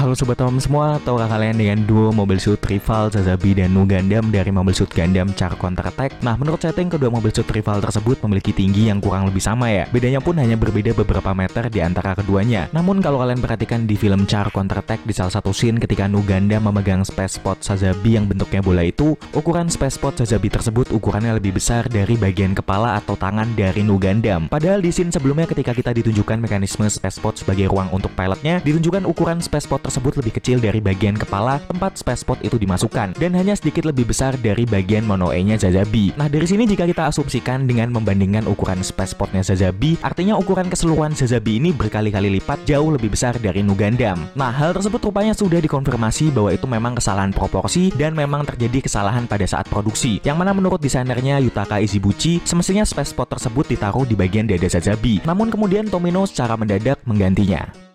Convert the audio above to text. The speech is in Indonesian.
Halo sobat Tom semua, tahukah kalian dengan duo mobil suit rival Zazabi dan Nu dari mobil suit Gundam Char Counter Attack? Nah, menurut setting kedua mobil suit rival tersebut memiliki tinggi yang kurang lebih sama ya. Bedanya pun hanya berbeda beberapa meter di antara keduanya. Namun kalau kalian perhatikan di film Char Counter Attack di salah satu scene ketika Nu memegang space pod Sazabi yang bentuknya bola itu, ukuran space pod Sazabi tersebut ukurannya lebih besar dari bagian kepala atau tangan dari Nu. Padahal di scene sebelumnya ketika kita ditunjukkan mekanisme space pod sebagai ruang untuk pilotnya, ditunjukkan ukuran space pod tersebut lebih kecil dari bagian kepala tempat space pod itu dimasukkan dan hanya sedikit lebih besar dari bagian monoe-nya Zazabi. Nah, dari sini jika kita asumsikan dengan membandingkan ukuran space podnya Zazabi, artinya ukuran keseluruhan Zazabi ini berkali-kali lipat jauh lebih besar dari Nugandam. Nah, hal tersebut rupanya sudah dikonfirmasi bahwa itu memang kesalahan proporsi dan memang terjadi kesalahan pada saat produksi. Yang mana menurut desainernya Yutaka Izibuchi, semestinya space pod tersebut ditaruh di bagian dada Zazabi. Namun kemudian Tomino secara mendadak menggantinya.